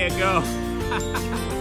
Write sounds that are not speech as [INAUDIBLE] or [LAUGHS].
you go. [LAUGHS]